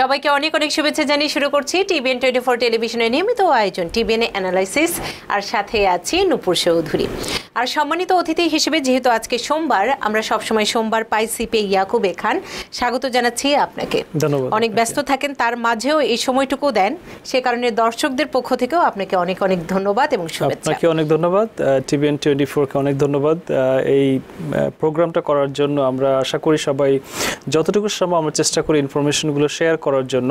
সবাইকে অনেক অনেক শুভেচ্ছা জানিয়ে শুরু করছি টিভিএন টোয়েন্টি ফোর টেলিভিশনের নিয়মিত আয়োজন টিভিএন অ্যানালাইসিস আর সাথে আছি নুপুর চৌধুরী। আর সম্মানিত অতিথি হিসেবে যেহেতু আজকে সোমবার আমরা সবসময় সোমবার পাই সিপে ইয়াকুবে খান। স্বাগত জানাচ্ছি আপনাকে। ধন্যবাদ। অনেক ব্যস্ত থাকেন তার মাঝেও এই সময়টুকু দেন। সে কারণে দর্শকদের পক্ষ থেকেও আপনাকে অনেক অনেক ধন্যবাদ এবং শুভেচ্ছা। আপনাকে অনেক ধন্যবাদ। টিভিএন টোয়েন্টি ফোরকে অনেক ধন্যবাদ। এই প্রোগ্রামটা করার জন্য আমরা আশা করি সবাই যতটুকু সময় আমরা চেষ্টা করি ইনফরমেশনগুলো শেয়ার করার। জন্য।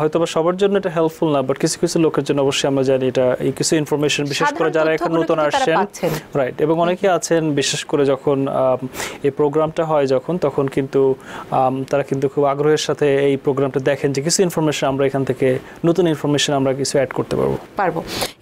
হয়তো বা সবার জন্য এটা হেল্পফুল না বাট কিছু কিছু লোকের জন্য অবশ্যই আমরা জানি এটা এই কিছু ইনফরমেশন বিশেষ করে যারা এখন নতুন আসছেন। রাইট এবং অনেকে আছেন বিশেষ করে যখন এই প্রোগ্রামটা হয় যখন তখন কিন্তু তারা কিন্তু খুব আগ্রহের সাথে এই প্রোগ্রামটা দেখেন যে কিছু ইনফরমেশন আমরা এখান থেকে নতুন ইনফরমেশন আমরা কিছু অ্যাড করতে পারব। পারব।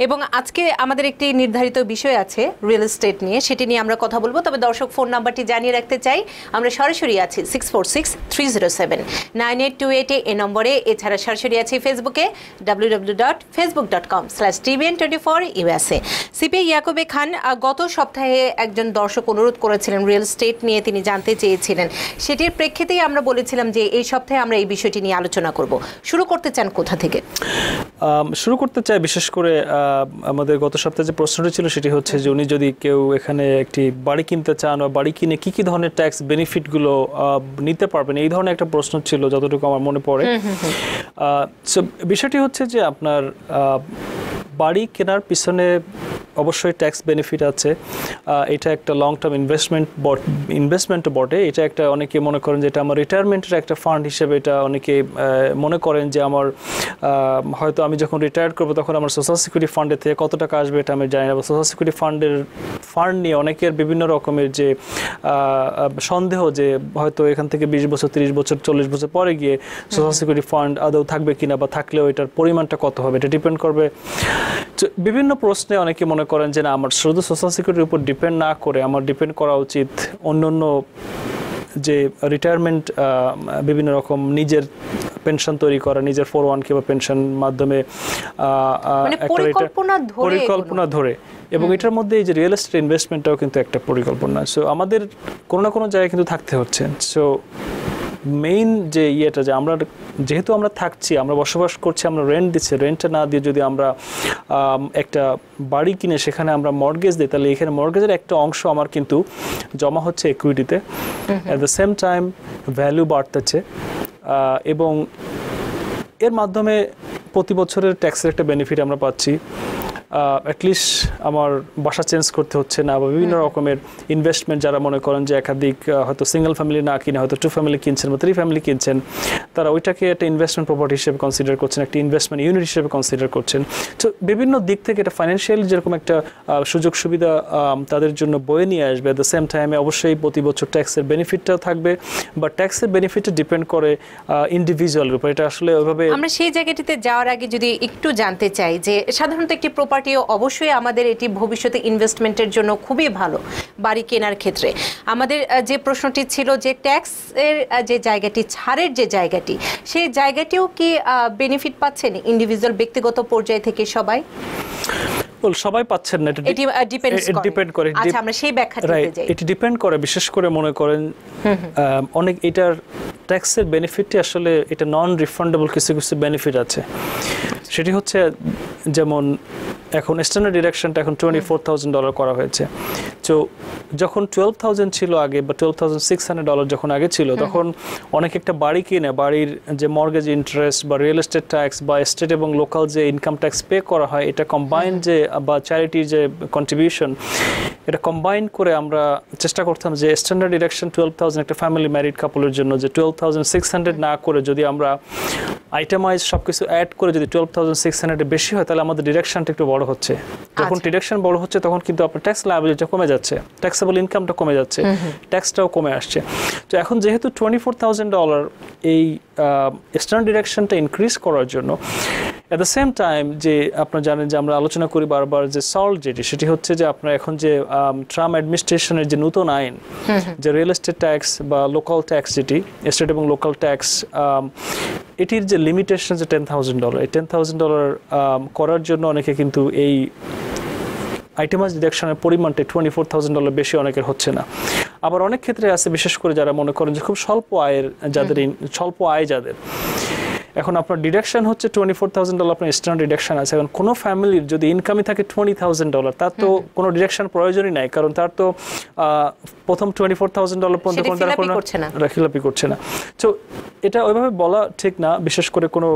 এবং আজকে আমাদের একটি নির্ধারিত বিষয় আছে রিয়েল এস্টেট নিয়ে সেটি নিয়ে আমরা কথা বলব। তবে দর্শক ফোন নাম্বারটি জানিয়ে রাখতে চাই আমরা সরাসরি আছি six four six three zero seven nine eight two eight এ নম্বরে, এছাড়া সরাসরি আছে ফেসবুকে W W dot Facebook dot com slash TVN twenty four USA CP ইয়াকুবে Khan গত সপ্তাহে একজন দর্শক অনুরোধ করেছিলেন রিয়েল স্টেট নিয়ে, তিনি জানতে চেয়েছিলেন। সেটির প্রেক্ষিতেই আমরা বলেছিলাম যে, এই সপ্তাহে আমরা এই বিষয়টি নিয়ে আলোচনা করব। শুরু করতে চান কোথা থেকে? শুরু করতে চাই বিশেষ করে আমাদের গত সপ্তাহে যে প্রশ্নটি ছিল, সেটি হচ্ছে যে উনি যদি কেউ এখানে একটি বাড়ি কিনতে চান বা বাড়ি কিনে কি কি ধরনের ট্যাক্স বেনিফিটগুলো নিতে পারবেন? এই ধরনের একটা প্রশ্ন ছিল, যতটুকু আমার মনে পড়ে। সো বিষয়টি হচ্ছে যে আপনার আহ, বাড়ি কেনার পিছনে অবশ্যই ট্যাক্স বেনিফিট আছে। এটা একটা লং টার্ম ইনভেস্টমেন্ট বট ইনভেস্টমেন্টও বটে এটা একটা অনেকে মনে করেন যে এটা আমার রিটায়ারমেন্টের একটা ফান্ড হিসেবে এটা অনেকে মনে করেন যে আমার হয়তো আমি যখন রিটায়ার করব তখন আমার সোশ্যাল সিকিউরিটি ফান্ডের থেকে কত টাকা আসবে এটা আমি জানি না। বা সোশ্যাল সিকিউরিটি ফান্ডের ফান্ড নিয়ে অনেকের বিভিন্ন রকমের যে সন্দেহ যে হয়তো এখান থেকে বিশ বছর তিরিশ বছর চল্লিশ বছর পরে গিয়ে সোশ্যাল সিকিউরিটি ফান্ড আদৌ থাকবে কিনা বা থাকলেও এটার পরিমাণটা কত হবে এটা ডিপেন্ড করবে। বিভিন্ন প্রশ্নে অনেকে মনে করেন যে না আমার শুধু সোশ্যাল সিকিউরিটির উপর ডিপেন্ড না করে আমার ডিপেন্ড করা উচিত অন্য অন্য যে রিটায়ারমেন্ট বিভিন্ন রকম নিজের পেনশন তৈরি করা নিজের ফোর ওয়ান কে বা পেনশন মাধ্যমে মানে পরিকল্পনা ধরে এবং এটার মধ্যে এই যে রিয়েল এস্টেট ইনভেস্টমেন্টটাও কিন্তু একটা পরিকল্পনা। সো আমাদের কোনো না কোনো জায়গায় কিন্তু থাকতে হচ্ছে। সো মেইন যে ইয়েটা যে আমরা যেহেতু আমরা থাকছি আমরা বসবাস করছি আমরা রেন্ট দিচ্ছি রেন্টটা না দিয়ে যদি আমরা একটা বাড়ি কিনে সেখানে আমরা মর্গেজ দিই তাহলে এখানে মর্গেজের একটা অংশ আমার কিন্তু জমা হচ্ছে ইকুইটিতে at the same time value বাড়তেছে এবং এর মাধ্যমে প্রতি বছরের ট্যাক্সের একটা বেনিফিট আমরা পাচ্ছি। অ্যাটলিস্ট আমার বাসা চেঞ্জ করতে হচ্ছে না বা বিভিন্ন রকমের ইনভেস্টমেন্ট যারা মনে করেন যে একাধিক হয়তো সিঙ্গেল ফ্যামিলি না কিনে হয়তো টু ফ্যামিলি কিনছেন বা থ্রি ফ্যামিলি কিনছেন তারা ওইটাকে একটা ইনভেস্টমেন্ট প্রপার্টি হিসেবে কনসিডার করছেন একটা ইনভেস্টমেন্ট ইউনিট হিসেবে কনসিডার করছেন। তো বিভিন্ন দিক থেকে এটা ফাইন্যান্সিয়াল যেরকম একটা সুযোগ সুবিধা তাদের জন্য বয়ে নিয়ে আসবে অ্যাট দ্য সেম টাইমে অবশ্যই প্রতি বছর ট্যাক্সের বেনিফিটটাও থাকবে বা ট্যাক্সের বেনিফিটটা ডিপেন্ড করে ইন্ডিভিজুয়ালের উপর। এটা আসলে ওইভাবে আমরা সেই জায়গাটিতে যাওয়ার আগে যদি একটু জানতে চাই যে সাধারণত একটি প্রপার্টিও অবশ্যই আমাদের এটি ভবিষ্যতে ইনভেস্টমেন্টের জন্য খুবই ভালো বাড়ি কেনার ক্ষেত্রে। আমাদের যে প্রশ্নটি ছিল যে ট্যাক্সের যে জায়গাটি ছাড়ের যে জায়গাটি সেই জায়গাটিও কি বেনিফিট পাচ্ছেন ইন্ডিভিজুয়াল ব্যক্তিগত পর্যায় থেকে সবাই? সবাই পাচ্ছেন না এটা it করে। আচ্ছা আমরা সেই যাই। এটি ডিপেন্ড করে বিশেষ করে মনে করেন অনেক এটার ট্যাক্সের বেনিফিটটি আসলে এটা নন রিফান্ডেবল কিছু কিছু বেনিফিট আছে। সেটি হচ্ছে যেমন এখন স্ট্যান্ডার্ড ডিরেকশনটা এখন টোয়েন্টি ফোর থাউজেন্ড ডলার করা হয়েছে। তো যখন টুয়েলভ থাউজেন্ড ছিল আগে বা twelve thousand six hundred dollar যখন আগে ছিল তখন অনেক একটা বাড়ি কিনে বাড়ির যে মর্গেজ ইন্টারেস্ট বা রিয়েল এস্টেট ট্যাক্স বা স্টেট এবং লোকাল যে ইনকাম ট্যাক্স পে করা হয় এটা কম্বাইন যে বা চ্যারিটির যে কন্ট্রিবিউশন এটা কম্বাইন করে আমরা চেষ্টা করতাম যে স্ট্যান্ডার্ড ডিরেকশন টুয়েলভ থাউজেন্ড একটা ফ্যামিলি ম্যারিড কাপলের জন্য যে টুয়েলভ থাউজেন্ড সিক্স হান্ড্রেড না করে যদি আমরা আইটেমাইজ সব কিছু অ্যাড করে যদি টুয়েলভ থাউজেন্ড সিক্স হান্ড্রেড বেশি হয় তাহলে আমাদের ডিডাকশনটা একটু বড় হচ্ছে। যখন ডিডাকশন বড় হচ্ছে তখন কিন্তু আপনার ট্যাক্স লাইবিলিটিটা কমে যাচ্ছে ট্যাক্সেবল ইনকামটা কমে যাচ্ছে ট্যাক্সটাও কমে আসছে। তো এখন যেহেতু টোয়েন্টি ফোর থাউজেন্ড ডলার এই স্ট্যান্ডার্ড ডিরেকশনটা ইনক্রিজ করার জন্য অ্যাট দ্য সেম টাইম যে আপনারা জানেন যে আমরা আলোচনা করি বারবার যে সল্ট যেটি সেটি হচ্ছে যে আপনার এখন যে ট্রাম অ্যাডমিনিস্ট্রেশনের যে নতুন আইন যে রিয়েল এস্টেট ট্যাক্স বা লোকাল ট্যাক্স যেটি স্টেট এবং লোকাল ট্যাক্স এটির যে লিমিটেশন যে টেন থাউজেন্ড ডলার এই টেন থাউজেন্ড ডলার করার জন্য অনেকে কিন্তু এই আইটেমাইজ ডিডাকশনের পরিমাণটা টোয়েন্টি ফোর থাউজেন্ড ডলার বেশি অনেকের হচ্ছে না। আবার অনেক ক্ষেত্রে আছে বিশেষ করে যারা মনে করেন যে খুব স্বল্প আয়ের যাদের স্বল্প আয় যাদের। এখন আপনার ডিডাকশন হচ্ছে টোয়েন্টি ফোর থাউজেন্ড ডলার আপনার স্ট্যান্ডার্ড ডিডাকশন আছে। এখন কোনো ফ্যামিলির যদি ইনকামই থাকে টোয়েন্টি থাউজেন্ড ডলার তার তো কোনো ডিডাকশন প্রয়োজনই নাই কারণ তার তো প্রথম টোয়েন্টি ফোর থাউজেন্ড ডলার পর্যন্ত কোনো তার কোনো। খিলাপি করছে না। তো এটা ওইভাবে বলা ঠিক না বিশেষ করে কোনো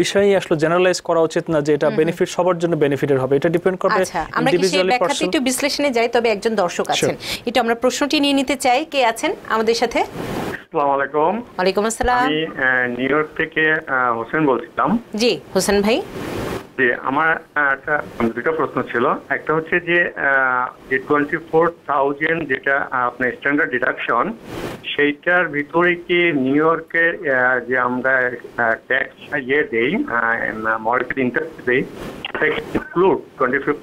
বিষয়ই আসলে জেনারেলাইজ করা উচিত না যে এটা বেনিফিট সবার জন্য বেনিফিটের হবে। এটা ডিপেন্ড করবে আচ্ছা আমরা কি সেই ব্যাখ্যাতে একটু বিশ্লেষণে যাই? তবে একজন দর্শক আছেন। একটু আমরা প্রশ্নটি নিয়ে নিতে চাই। কে আছেন আমাদের সাথে? আসসালামু আলাইকুম। ওয়ালাইকুম আসসালাম। আমি নিউ ইয়র্ক থেকে হোসেন বলছিলাম। জি হোসেন ভাই। যে আমার একটা দুটো প্রশ্ন ছিল। একটা হচ্ছে যে টোয়েন্টি ফোর থাউজেন্ড যেটা আপনার স্ট্যান্ডার্ড ডিডাকশন সেইটার ভিতরে কি নিউ ইয়র্কের যে আমরা ট্যাক্স ইয়ে দেই মর্গেজ ইন্টারেস্ট দেই, সেটা ইনক্লুড টোয়েন্টি ফিফ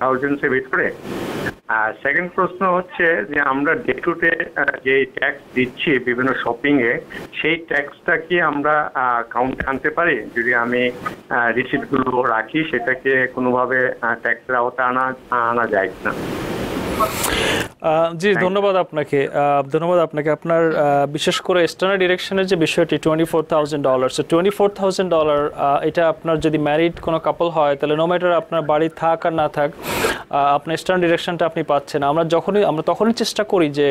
থাউজেন্ডসের ভিতরে? আর সেকেন্ড প্রশ্ন হচ্ছে যে আমরা ডে টু ডে যে ট্যাক্স দিচ্ছি বিভিন্ন শপিং এ, সেই ট্যাক্সটা কি আমরা কাউন্টে আনতে পারি? যদি আমি রিসিপ্টগুলো রাখি সেটাকে কোনোভাবে ট্যাক্সের আওতায় আনা আনা যায় আহ, জি ধন্যবাদ আপনাকে। ধন্যবাদ আপনাকে। আপনার বিশেষ করে স্ট্যান্ডার্ড ডিরেকশনের যে বিষয়টি twenty four thousand dollar so twenty four thousand dollar এটা আপনার যদি ম্যারিড কোনো কাপল হয় তাহলে নো ম্যাটার আপনার বাড়ি থাক আর না থাক আপনার স্ট্যান্ডার্ড ডিরেকশনটা আপনি পাচ্ছেন। আমরা যখনই আমরা তখনই চেষ্টা করি যে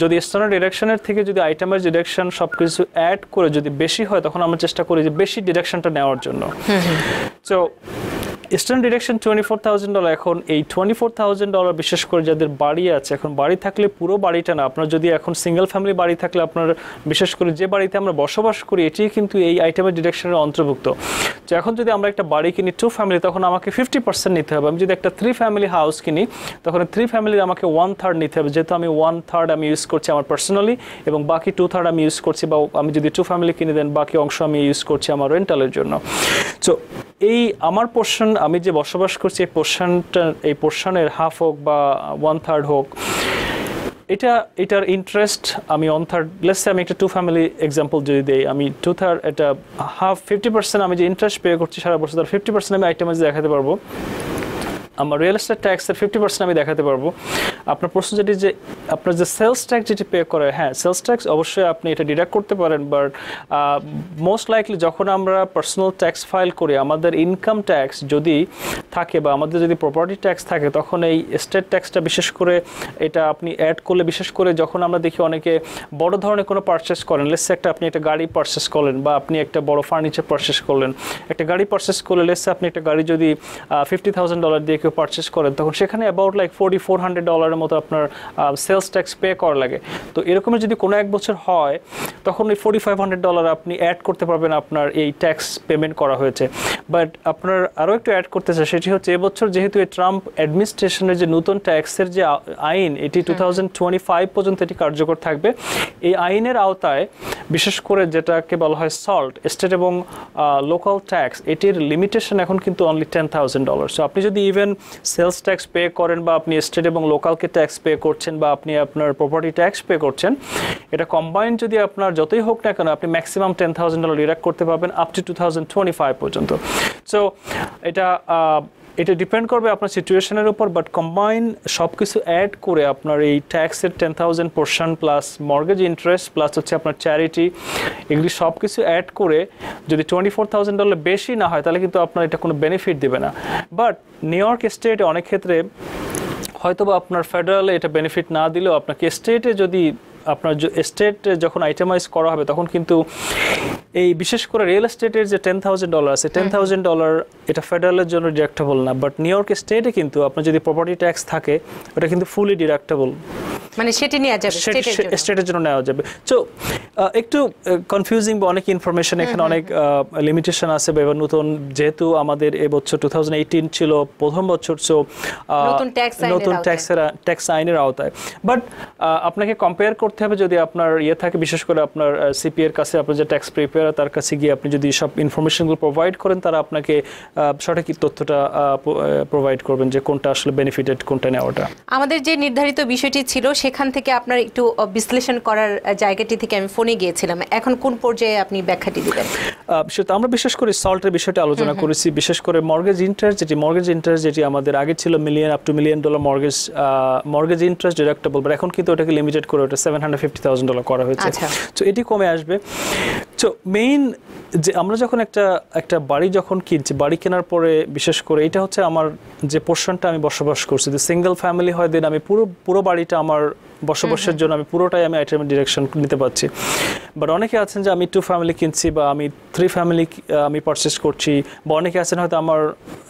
যদি স্ট্যান্ডার্ড ডিরেকশনের থেকে যদি আইটেমের ডিরেকশন সব কিছু অ্যাড করে যদি বেশি হয় তখন আমরা চেষ্টা করি যে বেশি ডিরেকশনটা নেওয়ার জন্য। So eastern direction twenty four thousand dollar এখন এই টোয়েন্টি ফোর থাউজেন্ড ডলার বিশেষ করে যাদের বাড়ি আছে, এখন বাড়ি থাকলে পুরো বাড়িটা না, আপনার যদি এখন সিঙ্গেল ফ্যামিলি বাড়ি থাকলে আপনার বিশেষ করে যে বাড়িতে আমরা বসবাস করি এটি কিন্তু এই আইটেমের ডিরেকশনের অন্তর্ভুক্ত। তো এখন যদি আমরা একটা বাড়ি কিনি টু ফ্যামিলি তখন আমাকে ফিফটি পার্সেন্ট নিতে হবে। আমি যদি একটা থ্রি ফ্যামিলি হাউস কিনি, তখন থ্রি ফ্যামিলির আমাকে ওয়ান থার্ড নিতে হবে। যেহেতু আমি ওয়ান থার্ড আমি ইউজ করছি আমার পার্সোনালি এবং বাকি টু থার্ড আমি ইউজ করছি বা আমি যদি টু ফ্যামিলি কিনে দেন বাকি অংশ আমি ইউজ করছি আমার রেন্টালের জন্য। সো এই আমার পোর্শন আমি যে বসবাস করছি এই পোর্শনটা এই পোর্শনের হাফ হোক বা ওয়ান থার্ড হোক, এটা, এটার ইন্টারেস্ট আমি ওয়ান থার্ড লেসে আমি একটা টু ফ্যামিলি এক্সাম্পল যদি দিই, আমি টু থার্ড এটা হাফ ফিফটি পার্সেন্ট আমি যে ইন্টারেস্ট পে করছি সারা বছর, তার ফিফটি পার্সেন্ট আমি আইটেমাইজ দেখাতে পারব আমার রিয়েল এস্টেট ট্যাক্সের ফিফটি পার্সেন্ট আমি দেখাতে পারব। আপনার প্রশ্ন যেটি যে, আপনার যে সেলস ট্যাক্স যেটি পে করে হ্যাঁ সেলস ট্যাক্স অবশ্যই আপনি এটা ডিডাক্ট করতে পারেন বাট মোস্ট লাইকলি যখন আমরা পার্সোনাল ট্যাক্স ফাইল করি, আমাদের ইনকাম ট্যাক্স যদি থাকে বা আমাদের যদি প্রপার্টি ট্যাক্স থাকে, তখন এই স্টেট ট্যাক্সটা বিশেষ করে এটা আপনি অ্যাড করলে, বিশেষ করে যখন আমরা দেখি অনেকে বড় ধরনের কোনো পারচেস করেন লেসে একটা আপনি একটা গাড়ি পারচেস করলেন বা আপনি একটা বড় ফার্নিচার পারচেস করলেন। একটা গাড়ি পারচেস করলে লেসে আপনি একটা গাড়ি যদি ফিফটি থাউজেন্ড ডলার দিয়ে কেউ পারচেস করেন তখন সেখানে about like forty four hundred ডলারের মতো আপনার সেলস ট্যাক্স পে করা লাগে। তো এরকমের যদি কোনো এক বছর হয় তখন ওই ফোর্টি ফাইভ হান্ড্রেড ডলার আপনি অ্যাড করতে পারবেন আপনার এই ট্যাক্স পেমেন্ট করা হয়েছে। বাট আপনার আরও একটু অ্যাড করতে চাই সেটি হচ্ছে এবছর যেহেতু এই ট্রাম্প অ্যাডমিনিস্ট্রেশনের যে নতুন ট্যাক্সের যে আইন এটি টু থাউজেন্ড টোয়েন্টি ফাইভ পর্যন্ত এটি কার্যকর থাকবে। এই আইনের আওতায় বিশেষ করে যেটাকে বলা হয় সল্ট স্টেট এবং লোকাল ট্যাক্স এটির লিমিটেশন এখন কিন্তু only ten thousand dollar so আপনি যদি ইভেন সেলস ট্যাক্স পে করেন বা আপনি স্টেট এবং লোকালকে ট্যাক্স পে করছেন বা আপনি আপনার প্রপার্টি ট্যাক্স পে করছেন, এটা কম্বাইন যদি আপনার যতই হোক না কেন আপনি maximum ten thousand dollar deduct করতে পারবেন up to two thousand twenty five পর্যন্ত। সো এটা এটা ডিপেন্ড করবে আপনার সিচুয়েশনের উপর বাট কম্বাইন সব কিছু অ্যাড করে আপনার এই ট্যাক্সের ten thousand portion plus mortgage interest plus হচ্ছে আপনার চ্যারিটি এগুলি সব কিছু অ্যাড করে যদি টোয়েন্টি ফোর থাউজেন্ড ডলার বেশি না হয়, তাহলে কিন্তু আপনার এটা কোনো বেনিফিট দেবে না। বাট নিউ ইয়র্ক স্টেটে অনেক ক্ষেত্রে হয়তোবা আপনার ফেডারেলে এটা বেনিফিট না দিলেও আপনাকে স্টেটে যদি আপনার স্টেট যখন আইটেমাইজ করা হবে তখন কিন্তু এই বিশেষ করে রিয়েল এস্টেটের যে টেন থাউজেন্ড ডলার আছে টেন থাউজেন্ড ডলার এটা ফেডারেলের জন্য ডিডাক্টেবল না বাট নিউ ইয়র্ক স্টেটে কিন্তু আপনার যদি প্রপার্টি ট্যাক্স থাকে ওটা কিন্তু ফুলি ডিডাক্টেবল মানে সেটি নেওয়া যাবে স্টেটের জন্য। স্টেটের জন্য নেওয়া যাবে। সো একটু কনফিউজিং বা অনেক ইনফরমেশন এখানে অনেক লিমিটেশন আছে বা এবার নতুন যেহেতু আমাদের এবছর টু থাউজেন্ড এইটিন ছিল প্রথম বছর সো নতুন ট্যাক্স আইনের আওতায়। বাট আপনাকে কম্পেয়ার করতে হবে যদি আপনার ইয়ে থাকে বিশেষ করে আপনার সিপি এর কাছে আপনার যে ট্যাক্স প্রিপেয়ার তার কাছে গিয়ে আপনি যদি সব ইনফরমেশনগুলো প্রোভাইড করেন তারা আপনাকে সঠিক তথ্যটা প্রোভাইড করবেন যে কোনটা আসলে বেনিফিটেড কোনটা নেওয়াটা। আমাদের যে নির্ধারিত বিষয়টি ছিল সেখান থেকে আপনার একটু বিশ্লেষণ করার জায়গাটি থেকে আমি ফোনে গিয়েছিলাম। এখন কোন পর্যায়ে আপনি ব্যাখ্যাটি দিবেন? সেটা আমরা বিশেষ করে সল্টের বিষয়টা আলোচনা করেছি। বিশেষ করে মর্গেজ ইন্টারেস্ট যেটি মর্গেজ ইন্টারেস্ট যেটি আমাদের আগে ছিল million up to million dollar mortgage mortgage interest deductible but এখন কিন্তু ওটাকে লিমিটেড করে ওটা সেভেন ডলার করা হয়েছে আচ্ছা। তো এটি কমে আসবে তো মেইন যে আমরা যখন একটা একটা বাড়ি যখন কিনছি বাড়ি কেনার পরে বিশেষ করে এটা হচ্ছে আমার যে পোর্শনটা আমি বসবাস করছি। যে সিঙ্গেল ফ্যামিলি হয় দেন আমি পুরো পুরো বাড়িটা আমার বসবাসের জন্য আমি পুরোটাই আমি আইটেম ডিরেকশন নিতে পারছি। বাট অনেকে আছেন যে আমি টু ফ্যামিলি কিনছি বা আমি থ্রি ফ্যামিলি আমি পারচেস করছি বা অনেকে আছেন হয়তো আমার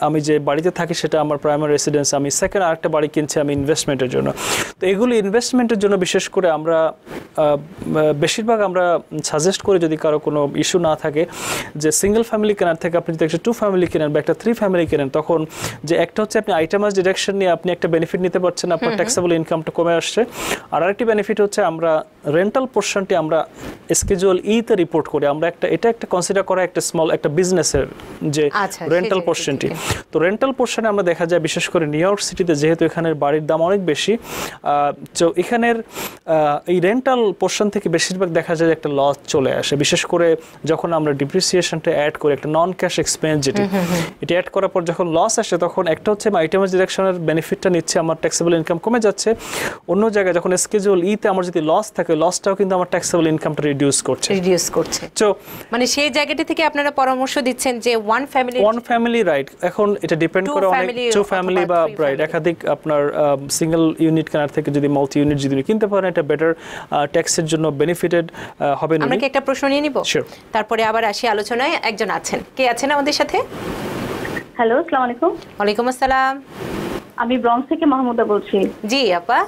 আমি যে বাড়িতে থাকি সেটা আমার প্রাইমারি রেসিডেন্স আমি সেকেন্ড আরেকটা বাড়ি কিনছি আমি ইনভেস্টমেন্টের জন্য। তো এগুলি ইনভেস্টমেন্টের জন্য বিশেষ করে আমরা বেশিরভাগ আমরা সাজেস্ট করি যদি কারও কোনো ইস্যু না থাকে যে সিঙ্গেল ফ্যামিলি কেনার থেকে আপনি যদি একটা টু ফ্যামিলি কেনেন বা একটা থ্রি ফ্যামিলি কেনেন তখন যে একটা হচ্ছে আপনি আইটেমাস ডিরেকশন নিয়ে আপনি একটা বেনিফিট নিতে পারছেন আপনার ট্যাক্সেবল ইনকামটা কমে আসছে। আর আরেকটি বেনিফিট হচ্ছে আমরা রেন্টাল পোর্শনটি আমরা স্কেজুয়াল ইতে রিপোর্ট করি। আমরা একটা এটা একটা কনসিডার করা একটা স্মল একটা বিজনেসের যে আচ্ছা, রেন্টাল পোর্শনটি তো রেন্টাল পোর্শনে আমরা দেখা যায় বিশেষ করে নিউ ইয়র্ক সিটিতে যেহেতু এখানের বাড়ির দাম অনেক বেশি আহ, তো এখানের এই রেন্টাল পোর্শন থেকে বেশিরভাগ দেখা যায় যে একটা লস চলে আসে। বিশেষ করে যখন আমরা ডিপ্রিসিয়েশনটা অ্যাড করি একটা নন ক্যাশ এক্সপেন্স যেটি এটা অ্যাড করার পর যখন লস আসে তখন একটা হচ্ছে আইটেমের ডিরেকশনের বেনিফিটটা নিচ্ছে আমার ট্যাক্সেবল ইনকাম কমে যাচ্ছে। অন্য জায়গায় যখন স্কেজুয়াল ইতে আমার যদি লস থাকে লসটাও কিন্তু আমার ট্যাক্সেবল ইনকামটা রিডিউস করছে। রিডিউস করছে। তো মানে সেই জায়গাটি থেকে আপনারা পরামর্শ দিচ্ছেন যে one family one family right এখন এটা ডিপেন্ড করে অনেক টু ফ্যামিলি বা রাইট একাধিক আপনার সিঙ্গেল ইউনিট কেনার থেকে যদি মাল্টি ইউনিট যদি কিনতে পারেন এটা বেটার ট্যাক্সের জন্য বেনিফিটেড হবে আমরা কি একটা প্রশ্ন নিয়ে নিব. তারপরে আবার আসি আলোচনায় একজন আছেন। কে আছেন আমাদের সাথে? হ্যালো আসসালামু আলাইকুম। ওয়ালাইকুম আসসালাম। আমি ব্রঞ্জ থেকে মাহমুদা বলছি। জি আপা।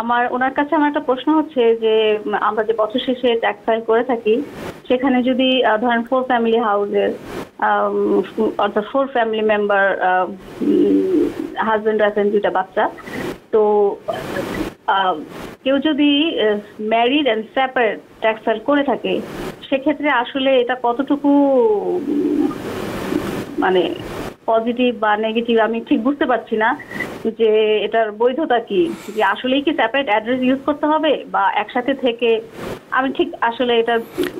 আমার ওনার কাছে আমার একটা প্রশ্ন হচ্ছে যে আমরা যে বছর শেষে ট্যাক্স ফাইল করে থাকি সেখানে যদি ধরেন ফোর ফ্যামিলি হাউসের অর্থাৎ ফোর ফ্যামিলি মেম্বার হাজবেন্ড আছেন দুইটা বাচ্চা তো কেউ যদি married and separate tax file করে থাকে সেক্ষেত্রে আসলে এটা কতটুকু মানে পজিটিভ বা নেগেটিভ আমি ঠিক বুঝতে পারছি না যে এটার বৈধতা কি? যে আসলেই কি সেপারেট অ্যাড্রেস ইউজ করতে হবে বা একসাথে থেকে আমি ঠিক আসলে এটা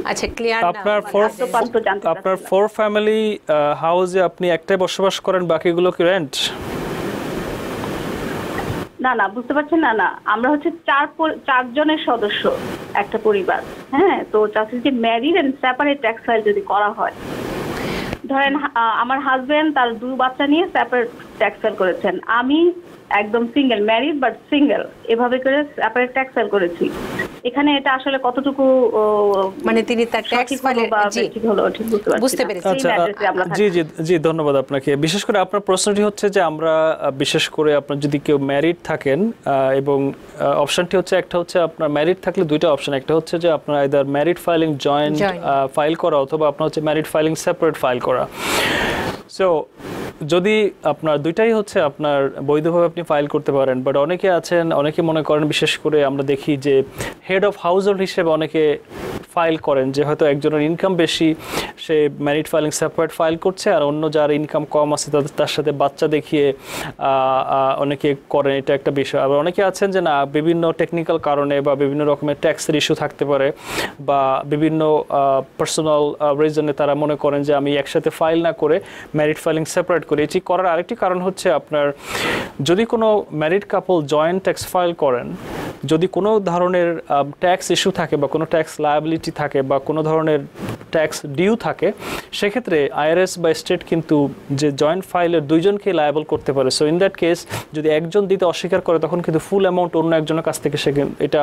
আচ্ছা ক্লিয়ার আপনার মানে ফোর জানতে আপনার ফোর ফ্যামিলি হাউসে আপনি একটাই বসবাস করেন বাকিগুলো কি রেন্ট না না, বুঝতে পারছেন? না না, আমরা হচ্ছে চার চারজনের সদস্য একটা পরিবার হ্যাঁ? তো চাচ্ছি যে married and separate tax file যদি করা হয়। ধরেন আমার হাজবেন্ড তার দু বাচ্চা নিয়ে সেপারেট ট্যাক্স ফাইল করেছেন। আমি একদম সিঙ্গেল ম্যারিড বাট সিঙ্গেল এভাবে করে সেপারেট ট্যাক্স ফাইল করেছি। এখানে এটা আসলে কতটুকু মানে তিনি তার ট্যাক্স সঠিক হলো ফাইলে বা জি ঠিক হলো ঠিক বুঝতে পারছি। আচ্ছা। জি জি জি ধন্যবাদ আপনাকে বিশেষ করে আপনার প্রশ্নটি হচ্ছে যে আমরা বিশেষ করে আপনার যদি কেউ ম্যারিড থাকেন আহ, এবং অপশনটি হচ্ছে একটা হচ্ছে আপনার ম্যারিড থাকলে দুইটা অপশন একটা হচ্ছে যে আপনার either married filing joint. File করা অথবা আপনার হচ্ছে ম্যারিড ফাইলিং সেপারেট ফাইল করা সো যদি আপনার দুইটাই হচ্ছে আপনার বৈধভাবে আপনি ফাইল করতে পারেন বাট অনেকে আছেন, অনেকে মনে করেন, বিশেষ করে আমরা দেখি যে হেড অফ হাউস হোল্ড হিসেবে অনেকে ফাইল করেন, যে হয়তো একজনের ইনকাম বেশি, সে ম্যারিড ফাইলিং সেপারেট ফাইল করছে, আর অন্য যার ইনকাম কম আছে, তাদের, তার সাথে বাচ্চা দেখিয়ে অনেকে করেন, এটা একটা বিষয়। আবার অনেকে আছেন যে না, বিভিন্ন টেকনিক্যাল কারণে বা বিভিন্ন রকমের ট্যাক্সের ইস্যু থাকতে পারে, বা বিভিন্ন পার্সোনাল রিজনে তারা মনে করেন যে আমি একসাথে ফাইল না করে ম্যারিড ফাইলিং সেপারেট করি, এটি করার আরেকটি কারণ হচ্ছে আপনার, যদি কোনো married couple joint tax file করেন যদি কোনো ধরনের ট্যাক্স ইস্যু থাকে বা কোনো ট্যাক্স লায়াবিলিটি থাকে বা কোনো ধরনের ট্যাক্স ডিউ থাকে, সেক্ষেত্রে আইআরএস বা স্টেট কিন্তু যে জয়েন্ট ফাইলের দুইজনকে লায়াবল করতে পারে। সো ইন দ্যাট কেস যদি একজন দিতে অস্বীকার করে, তখন কিন্তু ফুল অ্যামাউন্ট অন্য একজনের কাছ থেকে সে এটা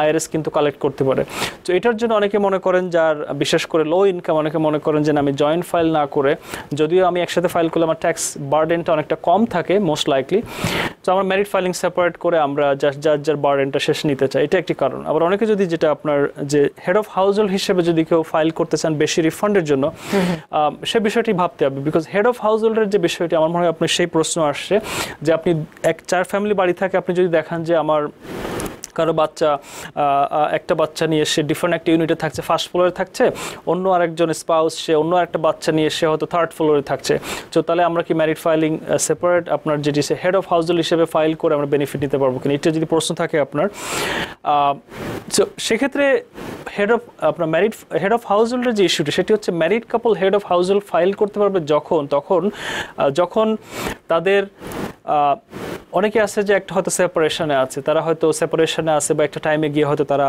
আইআরএস কিন্তু কালেক্ট করতে পারে। তো এটার জন্য অনেকে মনে করেন যার, বিশেষ করে লো ইনকাম অনেকে মনে করেন যে আমি জয়েন্ট ফাইল না করে, যদিও আমি একসাথে ফাইল করলে আমার ট্যাক্স বার্ডেনটা অনেকটা কম থাকে মোস্ট লাইকলি তো আমার ম্যারিড ফাইলিং সেপারেট করে আমরা যার যার যার বার্ডেনটা শেষ নিতে চায় এটা একটি কারণ। আবার অনেকে যদি যেটা আপনার যে হেড অফ হাউস হোল্ড হিসেবে যদি কেউ ফাইল করতে চান বেশি রিফান্ডের জন্য সে বিষয়টি ভাবতে হবে। বিকজ হেড অফ হাউস হোল্ডের যে বিষয়টি আমার মনে হয় আপনার সেই প্রশ্ন আসছে যে আপনি এক চার ফ্যামিলি বাড়ি থাকে আপনি যদি দেখান যে আমার কারও বাচ্চা একটা বাচ্চা নিয়ে সে ডিফারেন্ট একটা ইউনিটে থাকছে ফার্স্ট ফ্লোরে থাকছে, অন্য আরেকজন স্পাউস সে অন্য একটা বাচ্চা নিয়ে সে হয়তো থার্ড ফ্লোরে থাকছে। তো তাহলে আমরা কি ম্যারিড ফাইলিং সেপারেট আপনার যেটি সে হেড অফ হাউস হিসেবে ফাইল করে, আমরা বেনিফিট নিতে পারব কিনা? এটা যদি প্রশ্ন থাকে আপনার সেক্ষেত্রে হেড অফ আপনার ম্যারিড হেড অফ হাউস হোল্ডের যে ইস্যুটি সেটি হচ্ছে married couple head of household file করতে পারবে যখন, তখন যখন তাদের অনেকে আছে যে একটা হয়তো সেপারেশনে আছে তারা হয়তো সেপারেশনে আছে বা একটা টাইমে গিয়ে হয়তো তারা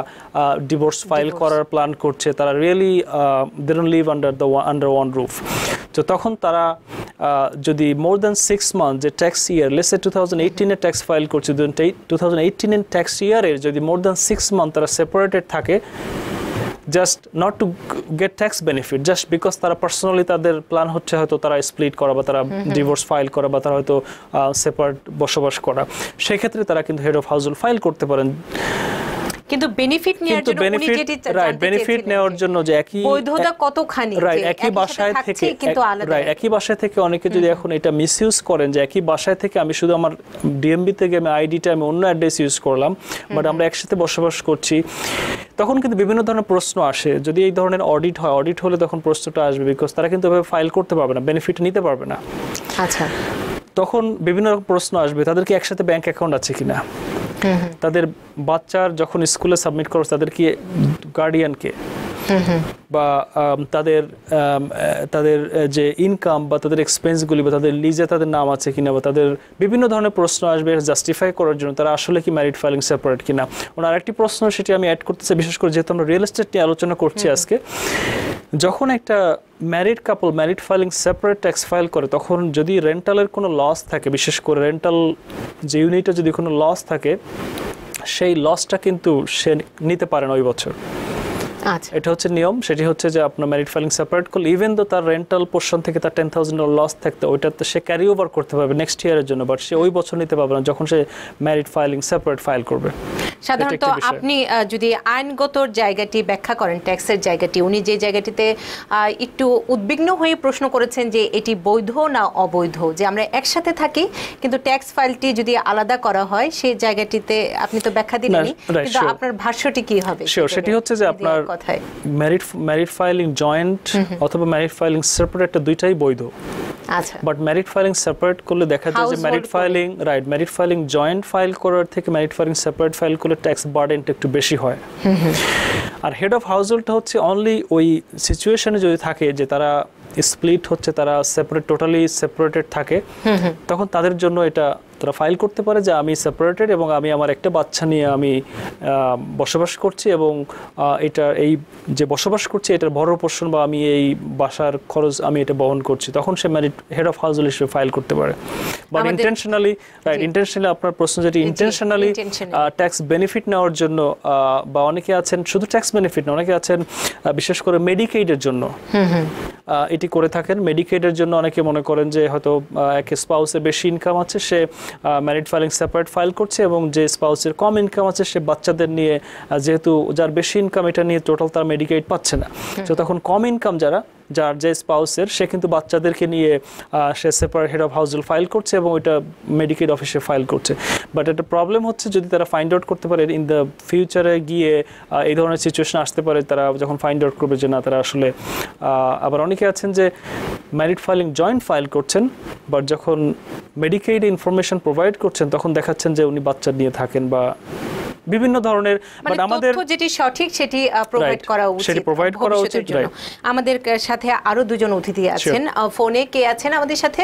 ডিভোর্স ফাইল করার প্ল্যান করছে তারা really they don't live under the under one roof তো তখন তারা যদি মোর দ্যান সিক্স মান্থ যে ট্যাক্স ইয়ার লেসে টু থাউজেন্ড এইটিনে ট্যাক্স ফাইল করছে টু থাউজেন্ড এইটিনের ট্যাক্স ইয়ারের যদি মোর দ্যান সিক্স মান্থ তারা সেপারেটেড থাকে just not to get tax benefit just because তারা পার্সোনালি তাদের প্ল্যান হচ্ছে হয়তো তারা স্প্লিট করা বা তারা ডিভোর্স ফাইল করা বা তারা হয়তো সেপারেট বসবাস করা। সেক্ষেত্রে তারা কিন্তু হেড অফ হাউজল ফাইল করতে পারেন। কিন্তু বেনিফিট নেওয়ার জন্য উনি যেটি রাইট বেনিফিট নেওয়ার জন্য যে একই বৈধতা কতখানি রাইট একই বাসায় থেকে কিন্তু আলাদা। রাইট একই বাসায় থেকে অনেকে যদি এখন এটা মিসইউজ করেন যে একই বাসায় থেকে আমি শুধু আমার ডিএমবি থেকে আমি আইডিটা আমি অন্য অ্যাড্রেস ইউজ করলাম বাট আমরা একসাথে বসবাস করছি তখন কিন্তু বিভিন্ন ধরনের প্রশ্ন আসে। যদি এই ধরনের অডিট হয় অডিট হলে তখন প্রশ্নটা আসবে বিকজ তারা কিন্তু এভাবে ফাইল করতে পারবে না বেনিফিট নিতে পারবে না। আচ্ছা। তখন বিভিন্ন রকম প্রশ্ন আসবে তাদের কি একসাথে ব্যাংক অ্যাকাউন্ট আছে কিনা? তাদের বাচ্চার যখন স্কুলে সাবমিট করো তাদের কি গার্ডিয়ানকে বা তাদের তাদের যে ইনকাম বা তাদের এক্সপেন্সগুলি বা তাদের লিজে তাদের নাম আছে কিনা বা তাদের বিভিন্ন ধরনের প্রশ্ন আসবে জাস্টিফাই করার জন্য তারা আসলে কি ম্যারিড ফাইলিং সেপারেট কিনা? ওনার আরেকটি প্রশ্ন সেটি আমি অ্যাড করতেছি বিশেষ করে যেহেতু আমরা রিয়েল এস্টেট নিয়ে আলোচনা করছি আজকে যখন একটা married couple married filing separate tax file করে তখন যদি রেন্টালের কোনো লস থাকে বিশেষ করে রেন্টাল যে ইউনিটে যদি কোনো লস থাকে সেই লসটা কিন্তু সে নিতে পারে না ওই বছর। এটা হচ্ছে নিয়ম সেটি হচ্ছে যে আপনার ম্যারিড ফাইলিং সেপারেট করলে ইভেন তো তার রেন্টাল পোর্শন থেকে তার টেন থাউজেন্ড লস থাকতে ওইটা তো সে ক্যারি ওভার করতে পারবে নেক্সট ইয়ারের জন্য বাট সে ওই বছর নিতে পারবে না যখন সে ম্যারিড ফাইলিং সেপারেট ফাইল করবে। সাধারণত। আপনি যদি আইনগত জায়গাটি ব্যাখ্যা করেন ট্যাক্সের জায়গাটি উনি যে জায়গাটিতে একটু উদ্বিগ্ন হয়ে প্রশ্ন করেছেন যে এটি বৈধ না অবৈধ যে আমরা একসাথে থাকি কিন্তু ট্যাক্স ফাইলটি যদি আলাদা করা হয় সেই জায়গাটিতে আপনি তো ব্যাখ্যা দিলেন কিন্তু আপনার ভাষ্যটি কি হবে? সেটি হচ্ছে যে আপনার কথায় ম্যারিড ম্যারিড ফাইলিং জয়েন্ট অথবা ম্যারিড ফাইলিং সেপারেট দুইটাই বৈধ। আচ্ছা। বাট ম্যারিড ফাইলিং সেপারেট করলে দেখা যায় যে married filing right married filing joint file করার থেকে ম্যারিড ফাইলিং সেপারেট ফাইল করলে ট্যাক্স বার্ডেনটা একটু বেশি হয়। আর হেড অফ হাউসহোল্ডটা হচ্ছে অনলি ওই সিচুয়েশনে যদি থাকে যে তারা স্প্লিট হচ্ছে তারা সেপারেট টোটালি সেপারেটেড থাকে তখন তাদের জন্য এটা তারা ফাইল করতে পারে যে আমি সেপারেটেড এবং আমি আমার একটা বাচ্চা নিয়ে আমি বসবাস করছি এবং এটা এই যে বসবাস করছি এটার বড় পোর্শন বা আমি এই বাসার খরচ আমি এটা বহন করছি। তখন সে ম্যারিড হেড অফ হাউস হিসেবে ফাইল করতে পারে। বাট ইন্টেনশনালি রাইট ইন্টেনশনালি আপনার প্রশ্ন যেটি ইন্টেনশনালি ট্যাক্স বেনিফিট নেওয়ার জন্য বা অনেকে আছেন শুধু ট্যাক্স বেনিফিট না অনেকে আছেন বিশেষ করে মেডিকেইডের জন্য। এটি করে থাকেন। মেডিকেডের জন্য অনেকে মনে করেন যে হয়তো এক স্পাউসের বেশি ইনকাম আছে সে ম্যারিড ফাইলিং সেপারেট ফাইল করছে এবং যে স্পাউসের কম ইনকাম আছে সে বাচ্চাদের নিয়ে যেহেতু যার বেশি ইনকাম এটা নিয়ে টোটাল তার মেডিকেট পাচ্ছে না। তো তখন কম ইনকাম যারা যার যে স্পাউসের, সে কিন্তু বাচ্চাদেরকে নিয়ে সে separate head of household file করছে এবং ওইটা মেডিকেড অফিসে ফাইল করছে। বাট একটা প্রবলেম হচ্ছে যদি তারা ফাইন্ড আউট করতে পারে ইন দ্য ফিউচারে গিয়ে এই ধরনের সিচুয়েশন আসতে পারে, তারা যখন ফাইন্ড আউট করবে যে না, তারা আসলে আবার অনেকে আছেন যে ম্যারিড ফাইলিং জয়েন্ট ফাইল করছেন বাট যখন মেডিকেড ইনফরমেশন প্রোভাইড করছেন, তখন দেখাচ্ছেন যে উনি বাচ্চা নিয়ে থাকেন বা বিভিন্ন ধরনের মানে বাট আমাদের তথ্য যেটি সঠিক সেটি প্রোভাইড করা উচিত সেটি provide করা উচিত, আমাদের সাথে আরও দুজন অতিথি আছেন। ফোনে কে আছেন আমাদের সাথে?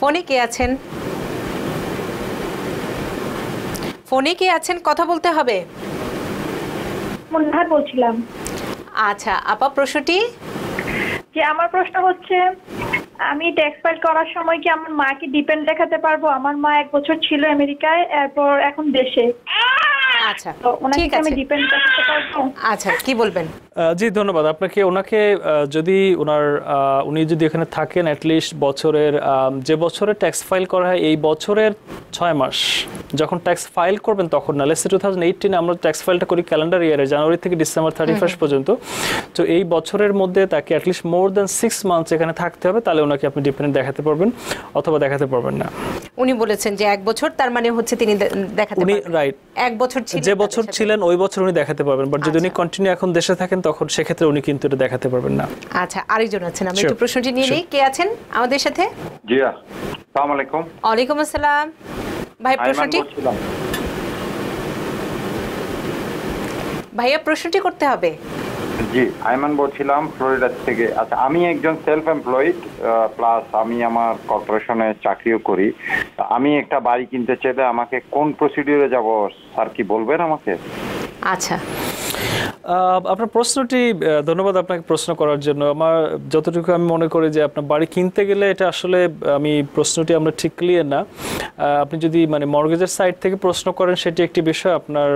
ফোনে কে আছেন? ফোনে কে আছেন? কথা বলতে হবে? মুন্নাহার বলছিলাম। আচ্ছা আপা প্রশ্নটি? যে আমার প্রশ্ন হচ্ছে আমি ট্যাক্স ফাইল করার সময় কি আমার মাকে ডিপেন্ড দেখাতে পারব? আমার মা এক বছর ছিল আমেরিকায় এরপর এখন দেশে। আচ্ছা ঠিক আছে আমি ডিপেন্ড দেখাতে পারব। আচ্ছা কি বলবেন? জি ধন্যবাদ। আপনাকে ওনাকে যদি ওনার উনি যদি এখানে থাকেন অ্যাটলিস্ট বছরের যে বছরে ট্যাক্স ফাইল করা হয় এই বছরের ছয় মাস যখন ট্যাক্স ফাইল করবেন তখন না লেসে টু থাউজেন্ড এইটিনে আমরা ট্যাক্স ফাইলটা করি ক্যালেন্ডার ইয়ারে জানুয়ারি থেকে ডিসেম্বর থার্টি ফার্স্ট পর্যন্ত। তো এই বছরের মধ্যে তাকে at least more than six months এখানে থাকতে হবে তাহলে ওনাকে আপনি ডিপেন্ডেন্ট দেখাতে পারবেন অথবা দেখাতে পারবেন না। উনি বলেছেন যে এক বছর তার মানে হচ্ছে তিনি দেখাতে উনি রাইট এক বছর ছিলেন যে বছর ছিলেন ওই বছর উনি দেখাতে পারবেন বাট যদি উনি আচ্ছা। কন্টিনিউ এখন দেশে থাকেন তখন সেক্ষেত্রে উনি কিন্তু এটা দেখাতে পারবেন না। আচ্ছা আরেকজন আছেন। আমি একটু প্রশ্নটি নিয়ে নিই। কে আছেন আমাদের সাথে? জি সালাম আলাইকুম। ওয়ালাইকুম আসসালাম। ভাই প্রশ্নটি? ভাইয়া প্রশ্নটি করতে হবে। জি আইমান বলছিলাম ফ্লোরিডা থেকে। আচ্ছা আমি একজন সেলফ এমপ্লয়েড প্লাস আমি আমার কর্পোরেশনে চাকরিও করি। আমি একটা বাড়ি কিনতে চাইলে আমাকে কোন প্রসিডিউরে যাব? স্যার কি বলবেন আমাকে? আচ্ছা। আপনার প্রশ্নটি ধন্যবাদ আপনাকে প্রশ্ন করার জন্য। আমার যতটুকু আমি মনে করি যে আপনার বাড়ি কিনতে গেলে এটা আসলে আমি প্রশ্নটি আমরা ঠিক ক্লিয়ার না। আপনি যদি মানে মর্গেজের সাইড থেকে প্রশ্ন করেন সেটি একটি বিষয়। আপনার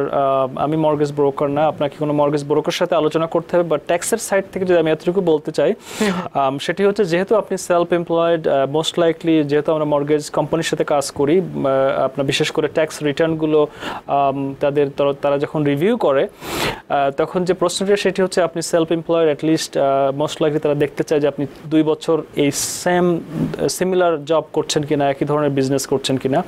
আমি মর্গেজ ব্রোকার না। আপনাকে কোনো মর্গেজ ব্রোকার সাথে আলোচনা করতে হবে বা ট্যাক্সের সাইড থেকে যদি আমি এতটুকু বলতে চাই সেটি হচ্ছে যেহেতু আপনি সেলফ এমপ্লয়েড মোস্ট লাইকলি যেহেতু আমরা মর্গেজ কোম্পানির সাথে কাজ করি আপনার বিশেষ করে ট্যাক্স রিটার্নগুলো তাদের তারা যখন রিভিউ করে আহ, তখন যে প্রশ্নটা সেটি হচ্ছে আপনি self employed at least most likely তারা দেখতে চায় যে আপনি দুই বছর এই সেম সিমিলার জব করছেন কিনা একই ধরনের বিজনেস করছেন কিনা।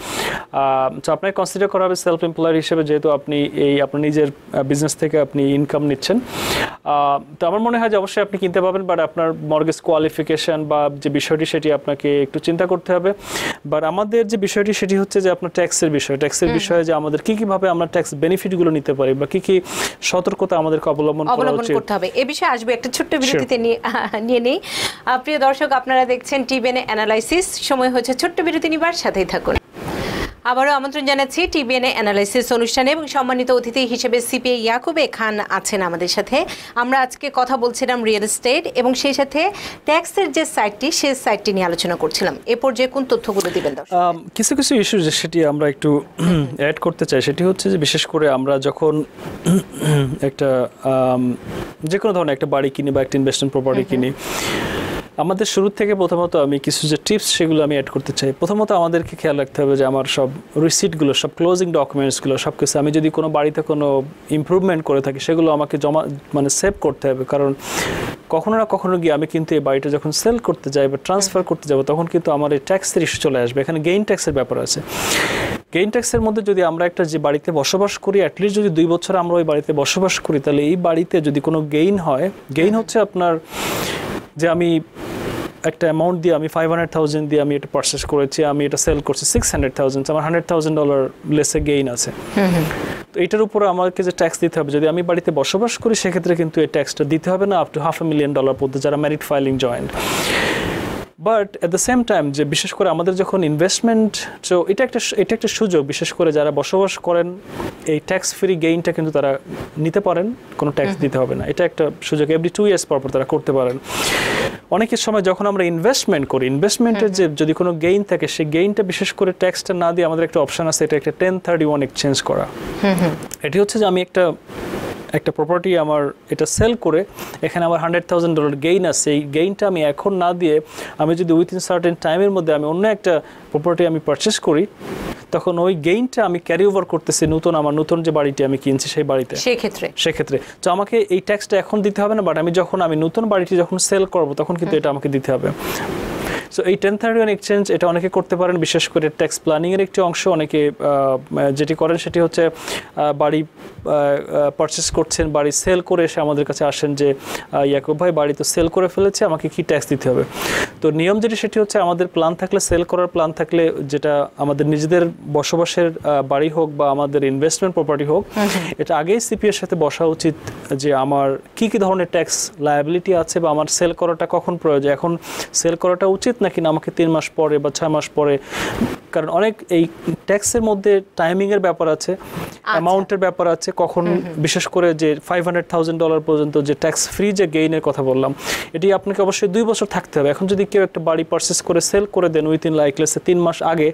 তো আপনাকে কনসিডার করা হবে সেলফ এমপ্লয়েড হিসেবে যেহেতু আপনি এই আপনার নিজের বিজনেস থেকে আপনি ইনকাম নিচ্ছেন। তো আমার মনে হয় যে অবশ্যই আপনি কিনতে পাবেন বাট আপনার মর্গেজ কোয়ালিফিকেশন বা যে বিষয়টি সেটি আপনাকে একটু চিন্তা করতে হবে। বাট আমাদের যে বিষয়টি সেটি হচ্ছে যে আপনার ট্যাক্সের বিষয়। ট্যাক্সের বিষয়ে যে আমাদের কি কীভাবে আমরা ট্যাক্স বেনিফিটগুলো নিতে পারি বা কি কী সতর্কতা আমাদেরকে অবলম্বন অবলম্বন করতে হবে। এ বিষয়ে আসবে একটা ছোট্ট বিরতিতে নিয়ে নিয়ে নেই। প্রিয় দর্শক আপনারা দেখছেন টিভেন অ্যানালাইসিস সময় হচ্ছে ছোট্ট বিরতি নিবার সাথেই থাকুন। আবারও আমন্ত্রণ জানাচ্ছি টিবিএনএ অ্যানালাইসিস অনুষ্ঠানে এবং সম্মানিত অতিথি হিসেবে সিপিএ ইয়াকুবে খান আছেন আমাদের সাথে। আমরা আজকে কথা বলছিলাম রিয়েল এস্টেট এবং সেই সাথে ট্যাক্সের যে সাইটটি সেই সাইটটি নিয়ে আলোচনা করছিলাম। এ পর্যায়ে কোন তথ্যগুলো দিবেন কিছু কিছু ইস্যু যে সেটি আমরা একটু অ্যাড করতে চাই সেটি হচ্ছে যে বিশেষ করে আমরা যখন একটা যে কোনো ধরনের একটা বাড়ি কিনি বা একটা ইনভেস্টমেন্ট প্রপার্টি কিনি আমাদের শুরু থেকে প্রথমত আমি কিছু যে টিপস সেগুলো আমি অ্যাড করতে চাই। প্রথমত আমাদেরকে খেয়াল রাখতে হবে যে আমার সব রিসিটগুলো সব ক্লোজিং ডকুমেন্টসগুলো সব কিছু আমি যদি কোনো বাড়িতে কোনো ইমপ্রুভমেন্ট করে থাকি, সেগুলো আমাকে জমা মানে সেভ করতে হবে। কারণ কখনো না কখনো গিয়ে আমি কিন্তু এই বাড়িটা যখন সেল করতে যাই বা ট্রান্সফার করতে যাব, তখন কিন্তু আমার এই ট্যাক্সের ইস্যু চলে আসবে। এখানে গেইন ট্যাক্সের ব্যাপার আছে। গেইন ট্যাক্সের মধ্যে যদি আমরা একটা যে বাড়িতে বসবাস করি অ্যাটলিস্ট যদি দুই বছর আমরা ওই বাড়িতে বসবাস করি, তাহলে এই বাড়িতে যদি কোনো গেইন হয় গেইন হচ্ছে আপনার যে আমি একটা অ্যামাউন্ট দিয়ে আমি ফাইভ হান্ড্রেড থাউজেন্ড দিয়ে আমি এটা পারচেস করেছি আমি এটা সেল করছি সিক্স হান্ড্রেড থাউজেন্ড আমার হান্ড্রেড থাউজেন্ড ডলার লেসে গেইন আছে। তো এটার উপরে আমাকে যে ট্যাক্স দিতে হবে যদি আমি বাড়িতে বসবাস করি সেক্ষেত্রে কিন্তু এই ট্যাক্সটা দিতে হবে না up to half a million dollar পর্যন্ত যারা married filing joint but at the same time যে বিশেষ করে আমাদের যখন ইনভেস্টমেন্ট তো এটা একটা এটা একটা সুযোগ বিশেষ করে যারা বসবাস করেন এই ট্যাক্স ফ্রি গেইনটা কিন্তু তারা নিতে পারেন কোনো ট্যাক্স দিতে হবে না। এটা একটা সুযোগ এভরি টু ইয়ার্স পর পর তারা করতে পারেন। অনেকের সময় যখন আমরা ইনভেস্টমেন্ট করি ইনভেস্টমেন্টের যে যদি কোনো গেইন থাকে সেই গেইনটা বিশেষ করে ট্যাক্সটা না দিয়ে আমাদের একটা অপশন আছে এটা একটা টেন থার্টি ওয়ান এক্সচেঞ্জ করা এটি হচ্ছে যে আমি একটা একটা প্রপার্টি আমার এটা সেল করে এখানে আমার হান্ড্রেড থাউজেন্ড ডলার গেইন আছে। এই গেইনটা আমি এখন না দিয়ে আমি যদি উইথিন সার্টেন টাইমের মধ্যে আমি অন্য একটা প্রপার্টি আমি পারচেস করি তখন ওই গেইনটা আমি ক্যারি ওভার করতেছি নতুন আমার নতুন যে বাড়িটি আমি কিনছি সেই বাড়িতে। সেক্ষেত্রে? সেক্ষেত্রে। তো আমাকে এই ট্যাক্সটা এখন দিতে হবে না বাট আমি যখন আমি নতুন বাড়িটি যখন সেল করব তখন কিন্তু এটা আমাকে দিতে হবে। সো এই টেন থার্টি ওয়ান এক্সচেঞ্জ এটা অনেকে করতে পারেন বিশেষ করে ট্যাক্স প্ল্যানিংয়ের একটি অংশ। অনেকে যেটি করেন সেটি হচ্ছে বাড়ি পারচেস করছেন বাড়ি সেল করে এসে আমাদের কাছে আসেন যে ইয়াকুব ভাই বাড়ি তো সেল করে ফেলেছে আমাকে কি ট্যাক্স দিতে হবে? তো নিয়ম যেটি সেটি হচ্ছে আমাদের প্ল্যান থাকলে সেল করার প্ল্যান থাকলে যেটা আমাদের নিজেদের বসবাসের বাড়ি হোক বা আমাদের ইনভেস্টমেন্ট প্রপার্টি হোক এটা আগেই সিপিএর সাথে বসা উচিত যে আমার কি কি ধরনের ট্যাক্স লায়াবিলিটি আছে বা আমার সেল করাটা কখন প্রয়োজন? এখন সেল করাটা উচিত নাকি না আমাকে তিন মাস পরে বা ছয় মাস পরে কারণ অনেক এই ট্যাক্সের মধ্যে টাইমিংয়ের ব্যাপার আছে অ্যামাউন্টের ব্যাপার আছে কখন বিশেষ করে যে ফাইভ হান্ড্রেড থাউজেন্ড ডলার পর্যন্ত যে ট্যাক্স ফ্রি যে গেইনের কথা বললাম এটি আপনাকে অবশ্যই দুই বছর থাকতে হবে। এখন যদি কেউ একটা বাড়ি পারচেস করে সেল করে দেন উইথিন লাইকলেসে তিন মাস আগে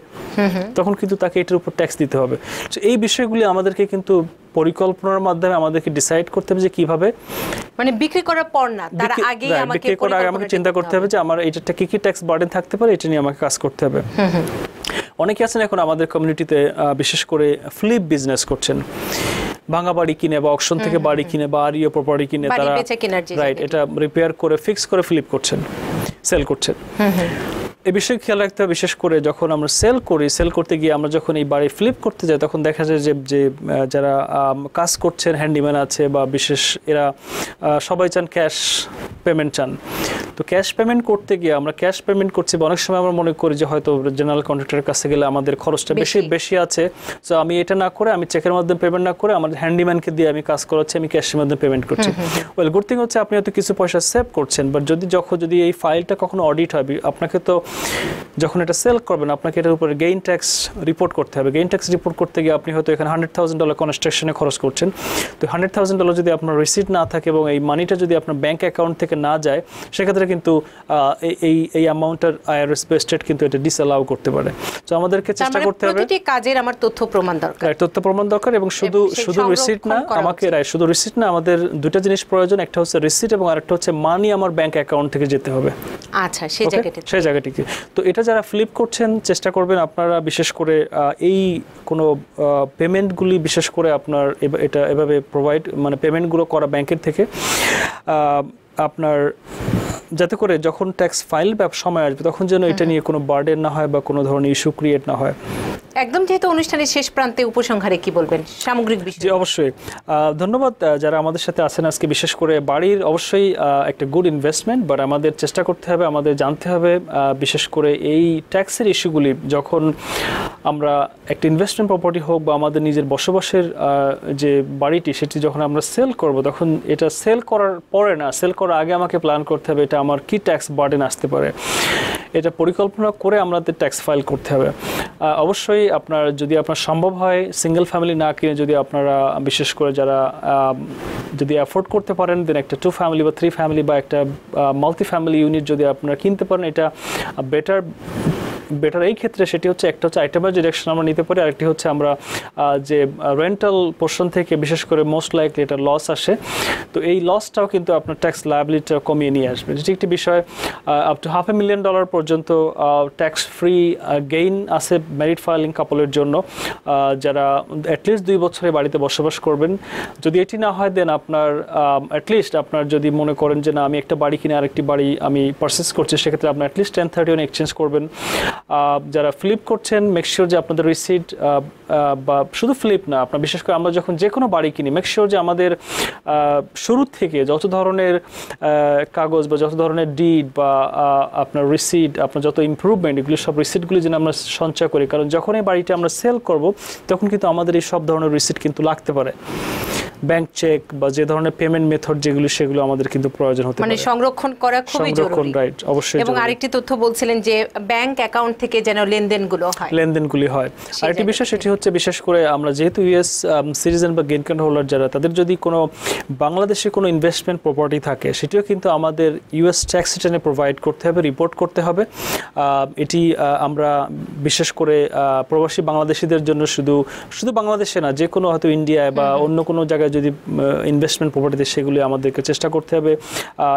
তখন কিন্তু তাকে এটার উপর ট্যাক্স দিতে হবে। তো এই বিষয়গুলি আমাদেরকে কিন্তু পরিকল্পনার মাধ্যমে আমাদেরকে ডিসাইড করতে হবে যে কীভাবে মানে বিক্রি করার পর না তার আগেই আমাকে বিক্রি করার আগে আমাকে চিন্তা করতে হবে যে আমার এটা কি কি ট্যাক্স বার্ডেন থাকতে পারে এটা নিয়ে আমাকে কাজ করতে হবে। অনেকে আছেন এখন আমাদের কমিউনিটিতে বিশেষ করে ফ্লিপ বিজনেস করছেন। ভাঙা বাড়ি কিনে বা অকশন থেকে বাড়ি কিনে বা আরিও প্রপার্টি কিনে তারা রাইট এটা রিপেয়ার করে ফিক্স করে ফ্লিপ করছেন সেল করছেন। এই বিষয়ে খেয়াল রাখতে হবে বিশেষ করে যখন আমরা সেল করি সেল করতে গিয়ে আমরা যখন এই বাড়ি ফ্লিপ করতে যাই তখন দেখা যায় যে যে যারা কাজ করছেন হ্যান্ডিম্যান আছে বা বিশেষ এরা সবাই চান ক্যাশ পেমেন্ট চান। তো ক্যাশ পেমেন্ট করতে গিয়ে আমরা ক্যাশ পেমেন্ট করছি অনেক সময় আমরা মনে করি যে হয়তো জেনারেল কন্ট্রাক্টরের কাছে গেলে আমাদের খরচটা বেশি বেশি। আছে। তো আমি এটা না করে আমি চেকের মাধ্যমে পেমেন্ট না করে আমার হ্যান্ডিম্যানকে দিয়ে আমি কাজ করাচ্ছি আমি ক্যাশের মাধ্যমে পেমেন্ট করছি। ওয়েল গুড থিং হচ্ছে আপনি হয়তো কিছু পয়সা সেভ করছেন বাট যদি যখন যদি এই ফাইলটা কখনো অডিট হয় বি- আপনাকে তো যখন এটা সেল করবেন আপনাকে এটার উপরে গেইন ট্যাক্স রিপোর্ট করতে হবে। গেইন ট্যাক্স রিপোর্ট করতে গিয়ে আপনি হয়তো এখানে হান্ড্রেড থাউজেন্ড ডলার কনস্ট্রাকশনে খরচ করছেন। তো হান্ড্রেড থাউজেন্ড ডলার যদি আপনার রিসিট না থাকে এবং এই মানিটা যদি আপনার ব্যাংক অ্যাকাউন্ট থেকে না যায় সেক্ষেত্রে কিন্তু এই- এই অ্যামাউন্টের আইআরএস স্টেট কিন্তু এটা ডিসঅ্যালাউ করতে পারে। তো আমাদেরকে চেষ্টা মানে করতে হবে। প্রতিটি কাজের আমার তথ্য প্রমাণ দরকার। তথ্য প্রমাণ দরকার এবং শুধু শুধু রিসিট না আমাকে। রাইট শুধু রিসিট না আমাদের দুটো জিনিস প্রয়োজন একটা হচ্ছে রিসিট এবং আরেকটা হচ্ছে মানি আমার ব্যাংক অ্যাকাউন্ট থেকে যেতে হবে। আচ্ছা সেই Okay? জায়গাটি সেই জায়গাটিকে তো এটা যারা ফ্লিপ করছেন, চেষ্টা করবেন আপনারা বিশেষ করে এই কোনো পেমেন্টগুলি বিশেষ করে আপনার এটা এভাবে প্রোভাইড মানে পেমেন্টগুলো করা ব্যাংকের থেকে আপনার যাতে করে যখন ট্যাক্স ফাইল সময় আসবে তখন যেন এটা নিয়ে কোনো বার্ডেন না হয় বা কোনো ধরনের ইস্যু ক্রিয়েট না হয়। একদম যেহেতু অনুষ্ঠানের শেষ প্রান্তে উপসংহারে কি বলবেন? সামগ্রিক বিষয়। অবশ্যই। ধন্যবাদ যারা আমাদের সাথে আছেন আজকে বিশেষ করে বাড়ির অবশ্যই একটা গুড ইনভেস্টমেন্ট বাট আমাদের চেষ্টা করতে হবে আমাদের জানতে হবে বিশেষ করে এই ট্যাক্সের ইস্যুগুলি যখন আমরা একটা ইনভেস্টমেন্ট প্রপার্টি হোক বা আমাদের নিজের বসবাসের যে বাড়িটি সেটি যখন আমরা সেল করব তখন এটা সেল করার পরে না সেল করার আগে আমাকে প্ল্যান করতে হবে এটা আমার কি ট্যাক্স বার্ডেন আসতে পারে? এটা পরিকল্পনা করে আমাদের ট্যাক্স ফাইল করতে হবে। অবশ্যই আপনার, যদি আপনার সম্ভব হয় সিঙ্গেল ফ্যামিলি না কিনে যদি আপনারা, বিশেষ করে যারা যদি অ্যাফোর্ড করতে পারেন দেন একটা টু ফ্যামিলি বা থ্রি ফ্যামিলি বা একটা মাল্টি ফ্যামিলি ইউনিট যদি আপনারা কিনতে পারেন, এটা বেটার বেটার এই ক্ষেত্রে সেটি হচ্ছে একটা হচ্ছে আইটেমার ডিরেকশন আমরা নিতে পারি, আরেকটি হচ্ছে আমরা যে রেন্টাল পোর্শন থেকে বিশেষ করে মোস্ট লাইকলি এটা লস আসে। তো এই লসটাও কিন্তু আপনার ট্যাক্স লায়াবিলিটিটা কমিয়ে নিয়ে আসবে। যেটি একটি বিষয় up to half a million dollar পর্যন্ত ট্যাক্স ফ্রি গেইন আছে ম্যারিড ফাইলিং কাপলের জন্য। যারা অ্যাটলিস্ট দুই বছরে বাড়িতে বসবাস করবেন। যদি এটি না হয় দেন আপনার অ্যাটলিস্ট আপনার যদি মনে করেন যে না, আমি একটা বাড়ি কিনে আরেকটি বাড়ি আমি পারচেস করছি, সেক্ষেত্রে আপনার at least ten thirty one exchange করবেন। যারা ফ্লিপ করছেন মেকশিওর যে আপনাদের রিসিট বা শুধু ফ্লিপ না, আপনার বিশেষ করে আমরা যখন যে কোনো বাড়ি কিনি মেকশিওর যে আমাদের শুরু থেকে যত ধরনের কাগজ বা যত ধরনের ডিড বা আপনার রিসিট আপনার যত ইমপ্রুভমেন্ট এগুলি সব রিসিটগুলি যেন আমরা সঞ্চয় করি। কারণ যখন এই বাড়িটা আমরা সেল করব, তখন কিন্তু আমাদের এই সব ধরনের রিসিট কিন্তু লাগতে পারে। ব্যাংক চেক বা যে ধরনের পেমেন্ট মেথড যেগুলো সেগুলো আমাদের কিন্তু প্রয়োজন হতে মানে সংরক্ষণ করা খুবই সংরক্ষণ জরুরি। রাইট অবশ্যই এবং আরেকটি তথ্য বলছিলেন যে ব্যাংক অ্যাকাউন্ট থেকে যেন লেনদেনগুলো হয়। লেনদেনগুলি হয়। আরেকটি বিষয় সেটি হচ্ছে বিশেষ করে আমরা যেহেতু ইউএস সিটিজেন বা গ্রিন কার্ড হোল্ডার যারা তাদের যদি কোনো বাংলাদেশে কোনো ইনভেস্টমেন্ট প্রপার্টি থাকে সেটিও কিন্তু আমাদের ইউএস ট্যাক্স রিটার্নে প্রোভাইড করতে হবে রিপোর্ট করতে হবে। আহ, এটি আমরা বিশেষ করে আহ, প্রবাসী বাংলাদেশিদের জন্য শুধু শুধু বাংলাদেশে না যে কোনো হয়তো ইন্ডিয়ায় বা অন্য কোনো জায়গায় যদি ইনভেস্টমেন্ট প্রপার্টিতে সেগুলি আমাদেরকে চেষ্টা করতে হবে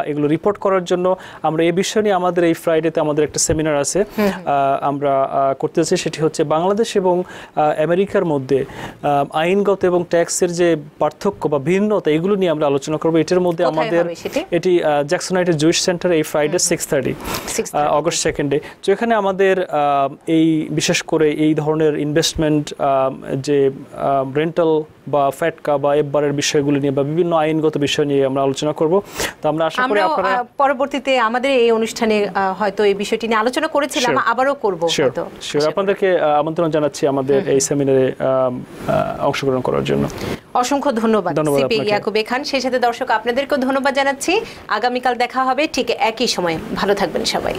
এগুলো রিপোর্ট করার জন্য। আমরা এই বিষয় নিয়ে আমাদের এই ফ্রাইডেতে আমাদের একটা সেমিনার আছে আমরা করতে চাই সেটি হচ্ছে বাংলাদেশ এবং আমেরিকার মধ্যে আইনগত এবং ট্যাক্সের যে পার্থক্য বা ভিন্নতা এগুলো নিয়ে আমরা আলোচনা করব। এটার মধ্যে আমাদের এটি জ্যাকসোনাইটের জুইস সেন্টার এই ফ্রাইডে সিক্স থার্টি 6:30 অগস্ট সেকেন্ডে তো এখানে আমাদের এই বিশেষ করে এই ধরনের ইনভেস্টমেন্ট যে রেন্টাল বা ফ্যাটকা বা এফবারের বিষয়গুলি নিয়ে বা বিভিন্ন আইনগত বিষয় নিয়ে আমরা আলোচনা করব। তো আমরা আশা করি আপনারা পরবর্তীতে আমাদের এই অনুষ্ঠানে হয়তো এই বিষয়টি নিয়ে আলোচনা করেছিলাম. আবারও করব হয়তো। আপনাদেরকে আমন্ত্রণ জানাচ্ছি আমাদের এই সেমিনারে অংশগ্রহণ করার জন্য। অসংখ্য ধন্যবাদ ধন্যবাদ সিপি। ইয়াকুবে খান সেই সাথে দর্শক আপনাদেরকেও ধন্যবাদ জানাচ্ছি। আগামীকাল দেখা হবে ঠিক একই সময়। ভালো থাকবেন সবাই।